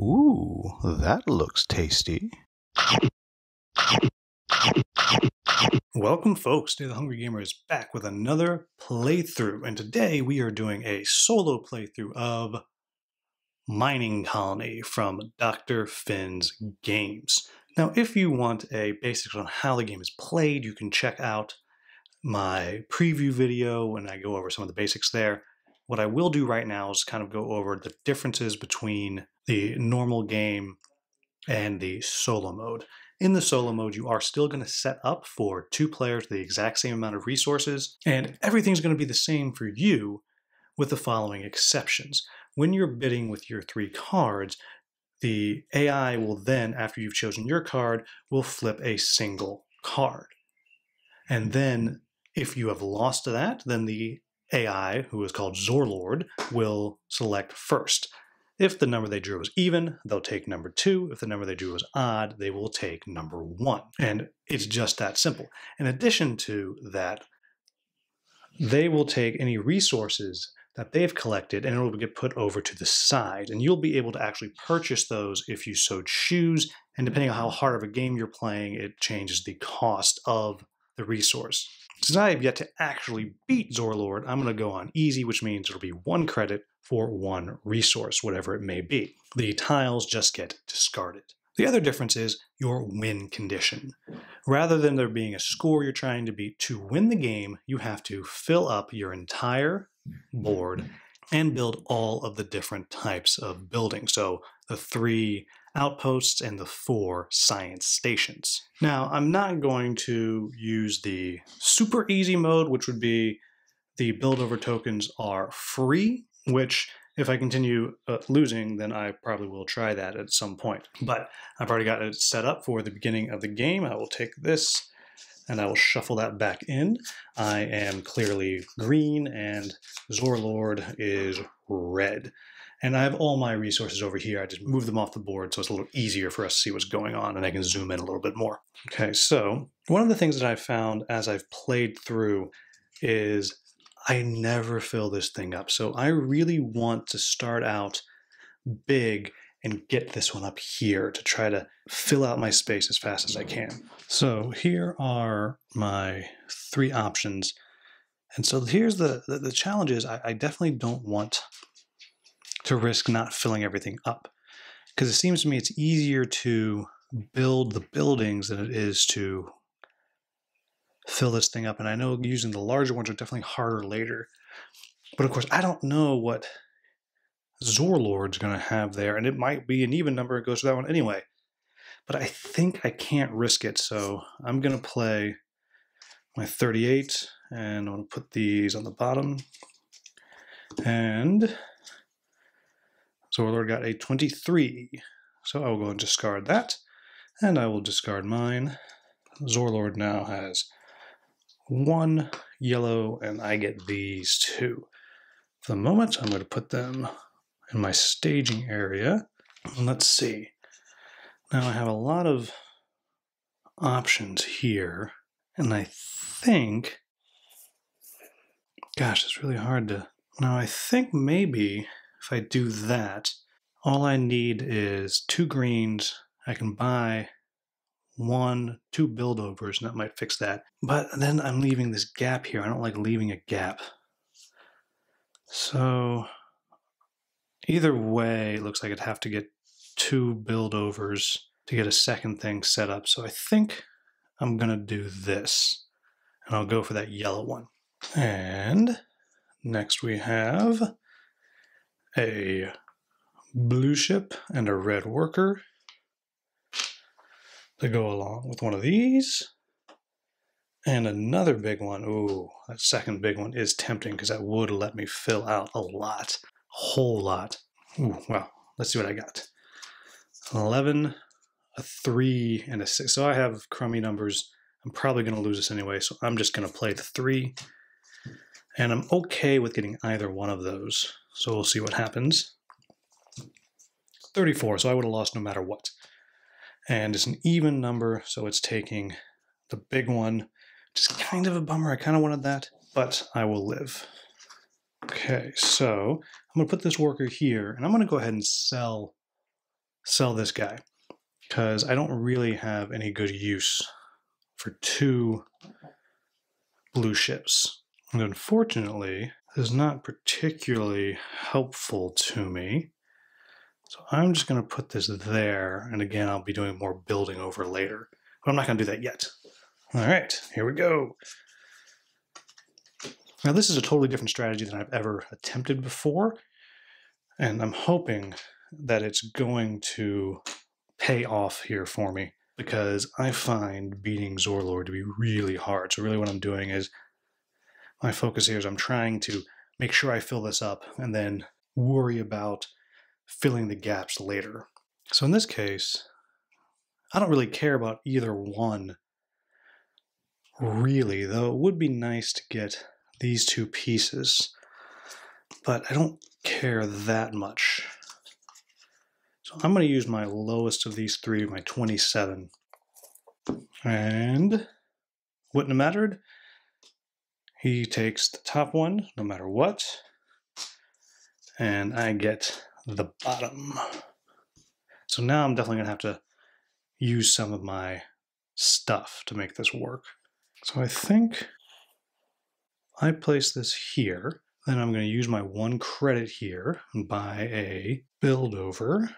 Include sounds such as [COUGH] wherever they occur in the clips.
Ooh, that looks tasty. Welcome, folks. Today, the Hungry Gamer is back with another playthrough, and today we are doing a solo playthrough of Mining Colony from Dr. Finn's Games. Now, if you want a basics on how the game is played, you can check out my preview video and I go over some of the basics there. What I will do right now is kind of go over the differences between the normal game and the solo mode. In the solo mode, you are still going to set up for two players the exact same amount of resources, and everything's going to be the same for you with the following exceptions. When you're bidding with your three cards, the AI will then, after you've chosen your card, will flip a single card. And then if you have lost that, then the AI, who is called Zorlord, will select first. If the number they drew is even, they'll take number two. If the number they drew is odd, they will take number one. And it's just that simple. In addition to that, they will take any resources that they've collected and it will get put over to the side. And you'll be able to actually purchase those if you so choose. And depending on how hard of a game you're playing, it changes the cost of the resource. Since I have yet to actually beat Zorlord, I'm going to go on easy, which means it'll be one credit for one resource, whatever it may be. The tiles just get discarded. The other difference is your win condition. Rather than there being a score you're trying to beat to win the game, you have to fill up your entire board and build all of the different types of buildings. So the three outposts and the four science stations. Now, I'm not going to use the super easy mode, which would be the build over tokens are free, which if I continue uh, losing, then I probably will try that at some point. But I've already got it set up for the beginning of the game. I will take this and I will shuffle that back in. I am clearly green and Zorlord is red. And I have all my resources over here. I just move them off the board so it's a little easier for us to see what's going on and I can zoom in a little bit more. Okay, so one of the things that I've found as I've played through is I never fill this thing up. So I really want to start out big and get this one up here to try to fill out my space as fast as I can. So here are my three options. And so here's the, the, the challenge is I, I definitely don't want to risk not filling everything up. Because it seems to me it's easier to build the buildings than it is to fill this thing up. And I know using the larger ones are definitely harder later. But of course, I don't know what Zorlord's going to have there. And it might be an even number. It goes to that one anyway. But I think I can't risk it. So I'm going to play my 38. And I'm going to put these on the bottom. And Zorlord got a 23. So I will go and discard that. And I will discard mine. Zorlord now has one yellow, and I get these two. For the moment, I'm going to put them in my staging area. And Let's see. Now I have a lot of options here, and I think, gosh, it's really hard to. Now I think maybe if I do that, all I need is two greens. I can buy one, two buildovers, and that might fix that. But then I'm leaving this gap here. I don't like leaving a gap. So either way, it looks like I'd have to get two buildovers to get a second thing set up. So I think I'm going to do this. And I'll go for that yellow one. And next we have a blue ship and a red worker to go along with one of these. And another big one. Ooh, that second big one is tempting because that would let me fill out a lot, a whole lot. Ooh, well, let's see what I got. 11, a 3, and a 6. So I have crummy numbers. I'm probably going to lose this anyway, so I'm just going to play the 3. And I'm okay with getting either one of those. So we'll see what happens. 34, so I would have lost no matter what. And it's an even number, so it's taking the big one. Just kind of a bummer. I kind of wanted that, but I will live. Okay, so I'm to put this worker here, and I'm to go ahead and sell sell this guy because I don't really have any good use for two blue ships. And unfortunately, this is not particularly helpful to me. So I'm just going to put this there. And again, I'll be doing more building over later. But I'm not going to do that yet. All right, here we go. Now this is a totally different strategy than I've ever attempted before. And I'm hoping that it's going to pay off here for me because I find beating Zorlord to be really hard. So really what I'm doing is my focus here is I'm trying to make sure I fill this up and then worry about filling the gaps later. So in this case, I don't really care about either one really, though it would be nice to get these two pieces, but I don't care that much. So I'm going to use my lowest of these three, my 27. And wouldn't have mattered. He takes the top one, no matter what. And I get the bottom. So now I'm definitely going to have to use some of my stuff to make this work. So I think I place this here. Then I'm going to use my one credit here and buy a build over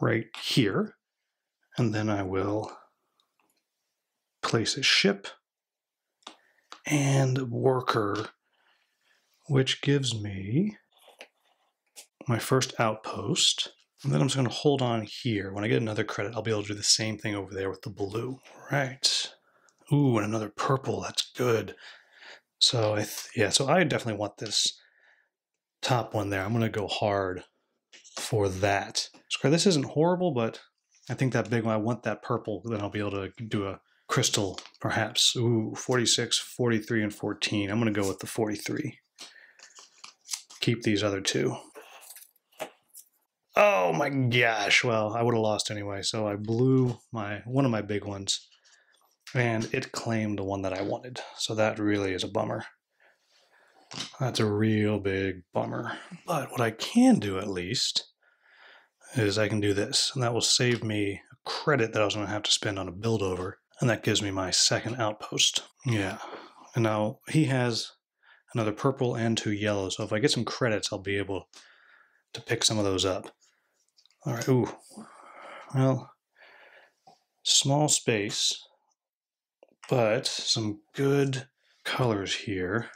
right here. And then I will place a ship and worker, which gives me my first outpost. And then I'm just going to hold on here. When I get another credit, I'll be able to do the same thing over there with the blue. Right. Ooh, and another purple. That's good. So I yeah, so I definitely want this top one there. I'm going to go hard for that. This isn't horrible, but I think that big one, I want that purple. Then I'll be able to do a crystal, perhaps. Ooh, 46, 43, and 14. I'm going to go with the 43. Keep these other two. Oh my gosh. Well, I would have lost anyway. So I blew my one of my big ones and it claimed the one that I wanted. So that really is a bummer. That's a real big bummer. But what I can do at least is I can do this, and that will save me a credit that I was going to have to spend on a build over, and that gives me my second outpost. Yeah. And now he has another purple and two yellow, so if I get some credits, I'll be able to pick some of those up. All right, ooh. Well, small space, but some good colors here.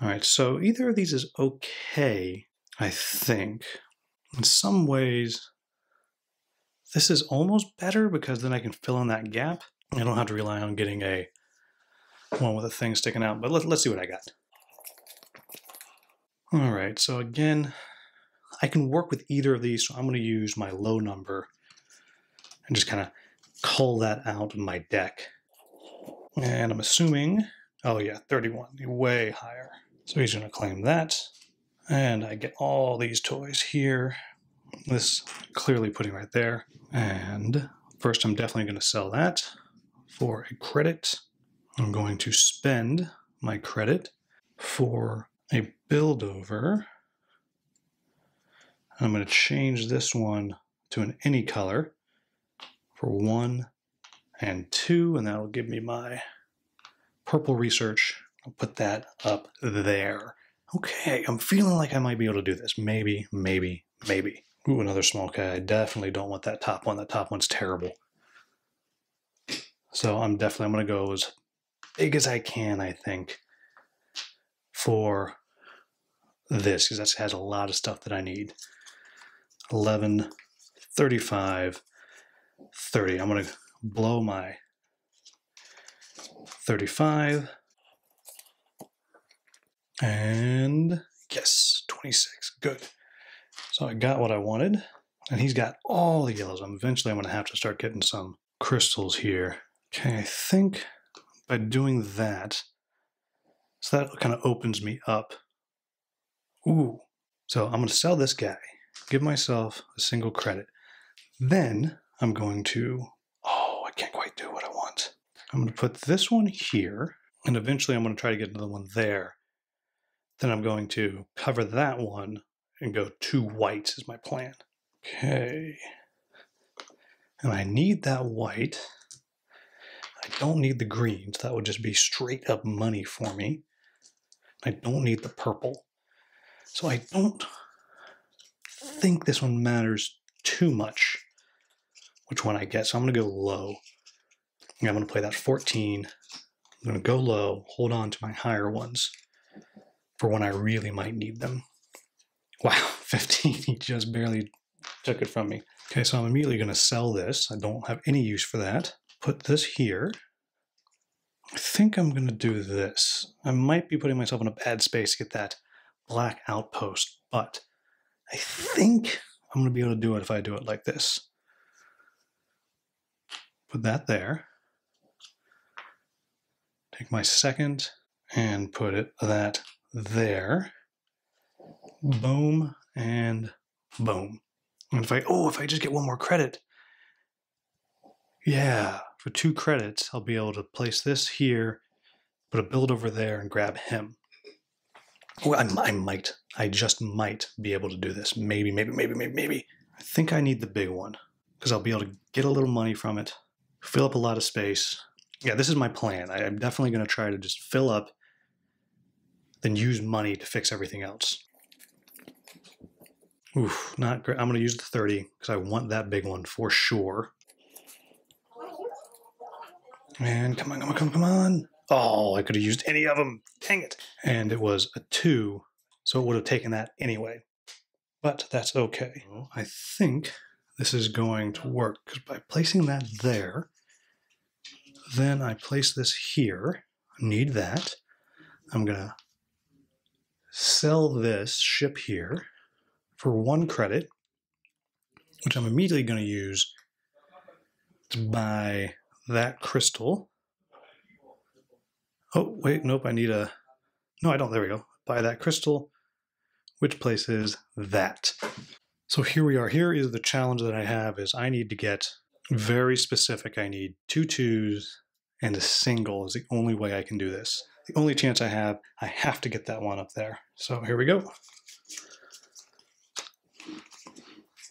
All right, so either of these is okay, I think. In some ways, this is almost better because then I can fill in that gap. I don't have to rely on getting a one with a thing sticking out, but let, let's see what I got. All right, so again, I can work with either of these, so I'm going to use my low number and just kind of call that out in my deck. And I'm assuming, oh yeah, 31, way higher. So he's to claim that. And I get all these toys here. This clearly putting right there. And first I'm definitely going to sell that for a credit. I'm going to spend my credit for a build over I'm going to change this one to an any color for one and two, and that'll give me my purple research. I'll put that up there. Okay, I'm feeling like I might be able to do this. Maybe, maybe, maybe. Ooh, another small guy. I definitely don't want that top one. That top one's terrible. So I'm definitely, I'm to go as big as I can, I think, for this, because that has a lot of stuff that I need. 11, 35, 30. I'm to blow my 35. And yes, 26. Good. So I got what I wanted. And he's got all the yellows. I'm eventually I'm to have to start getting some crystals here. Okay, I think by doing that, so that kind of opens me up. Ooh. So I'm going to sell this guy give myself a single credit. Then I'm going to, oh, I can't quite do what I want. I'm going to put this one here, and eventually I'm going to try to get another one there. Then I'm going to cover that one and go two whites is my plan. Okay. And I need that white. I don't need the greens. That would just be straight up money for me. I don't need the purple. So I don't think this one matters too much which one I get. So I'm going to go low. I'm going to play that 14. I'm going to go low, hold on to my higher ones for when I really might need them. Wow, [LAUGHS] 15. He just barely took it from me. Okay, so I'm immediately going to sell this. I don't have any use for that. Put this here. I think I'm going to do this. I might be putting myself in a bad space to get that black outpost, but I think I'm going to be able to do it if I do it like this. Put that there. Take my second and put it that there. Boom and boom. And if I, oh, if I just get one more credit, yeah, for two credits, I'll be able to place this here, put a build over there, and grab him. Oh, I, I might, I just might be able to do this. Maybe, maybe, maybe, maybe, maybe. I think I need the big one because I'll be able to get a little money from it, fill up a lot of space. Yeah, this is my plan. I, am definitely going to try to just fill up, then use money to fix everything else. Oof, not great. I'm going to use the 30 because I want that big one for sure. And come on, come on, come on, come on. Oh, I could have used any of them. Dang it. And it was a 2, so it would have taken that anyway. But that's okay. I think this is going to work because by placing that there, then I place this here. I need that. I'm going to sell this ship here for one credit, which I'm immediately going to use to buy that crystal. Oh, wait, nope, I need a... No, I don't. There we go. Buy that crystal, which places that. So here we are. Here is the challenge that I have is I need to get very specific. I need two twos and a single is the only way I can do this. The only chance I have, I have to get that one up there. So here we go.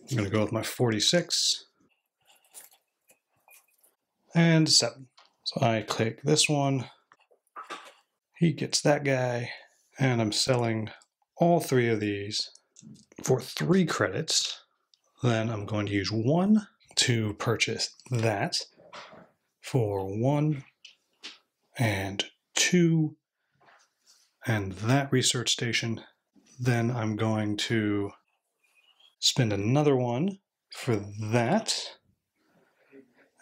I'm going to go with my 46 and 7. So I click this one. He gets that guy. And I'm selling all three of these for three credits. Then I'm going to use one to purchase that for one and two and that research station. Then I'm going to spend another one for that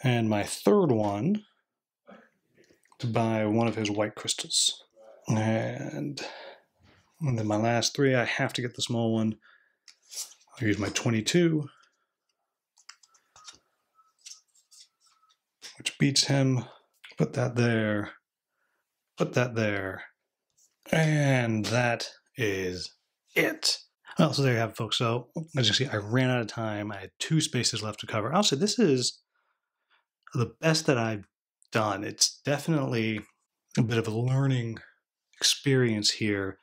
and my third one to buy one of his white crystals. And, and then my last three, I have to get the small one. I'll use my 22 which beats him. Put that there. Put that there. And that is it. Well, so there you have it, folks. So as you see, I ran out of time. I had two spaces left to cover. Say this is the best that I've done. It's definitely a bit of a learning experience here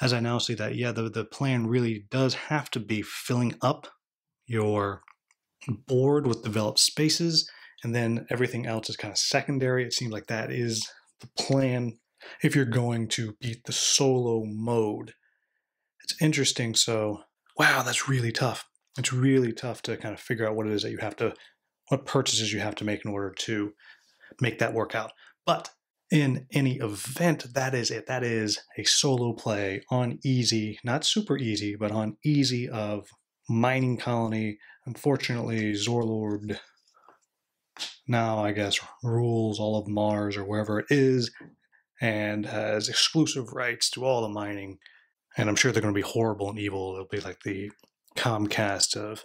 as I now see that, yeah, the, the plan really does have to be filling up your board with developed spaces and then everything else is kind of secondary. It seems like that is the plan if you're going to beat the solo mode. It's interesting. So, wow, that's really tough. It's really tough to kind of figure out what it is that you have to, what purchases you have to make in order to make that work out. But in any event, that is it. That is a solo play on easy, not super easy, but on easy of mining colony. Unfortunately, Zorlord now, I guess, rules all of Mars or wherever it is and has exclusive rights to all the mining. And I'm sure they're going to be horrible and evil. It'll be like the Comcast of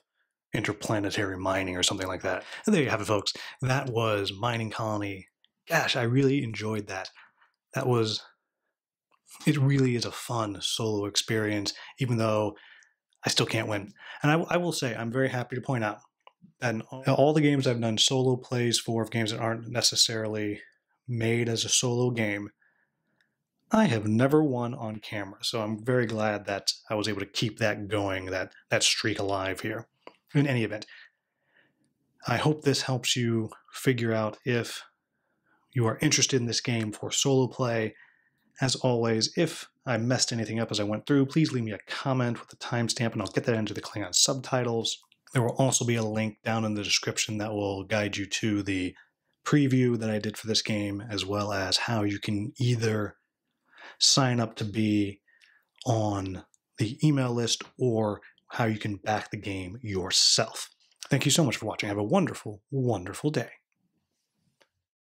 interplanetary mining or something like that. And there you have it, folks. That was Mining Colony. Gosh, I really enjoyed that. That was, it really is a fun solo experience, even though I still can't win. And I, I will say, I'm very happy to point out and all the games I've done solo plays for of games that aren't necessarily made as a solo game, I have never won on camera. So I'm very glad that I was able to keep that going, that that streak alive here. In any event, I hope this helps you figure out if you are interested in this game for solo play. As always, if I messed anything up as I went through, please leave me a comment with the timestamp and I'll get that into the Klingon subtitles. There will also be a link down in the description that will guide you to the preview that I did for this game, as well as how you can either sign up to be on the email list or how you can back the game yourself. Thank you so much for watching. Have a wonderful, wonderful day.